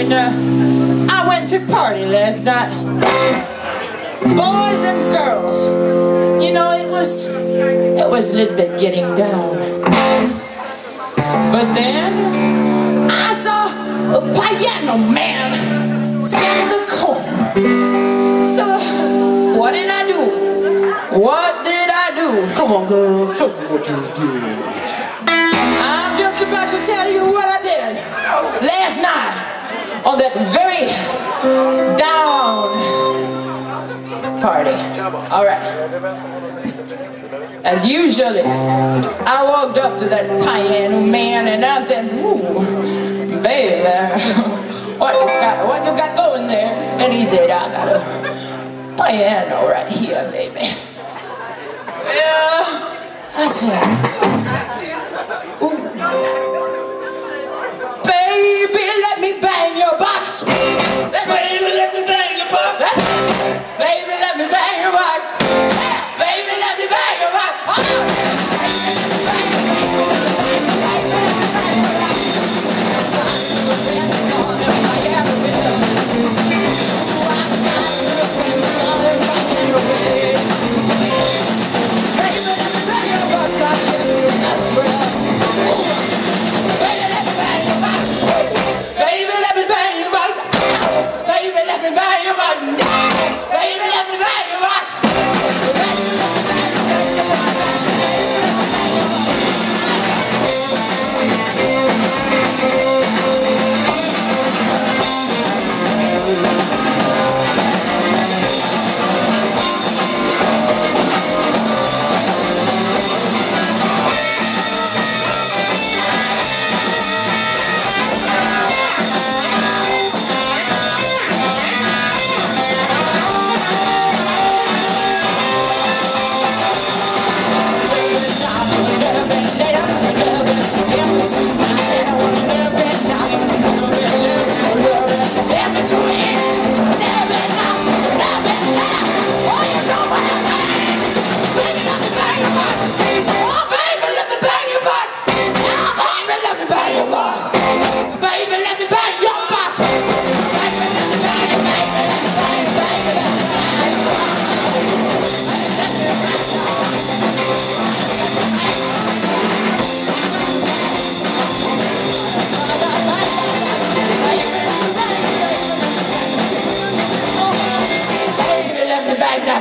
I went to party last night. Boys and girls. You know, it was, it was a little bit getting down. But then I saw a piano man stand in the corner. So what did I do? What did I do? Come on, girl, tell me what you did. I'm just about to tell you what I did last night on that very down party. All right. As usually, I walked up to that piano man and I said, Ooh, baby, what you got, what you got going there? And he said, I got a piano right here, baby. Yeah. I said,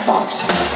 box.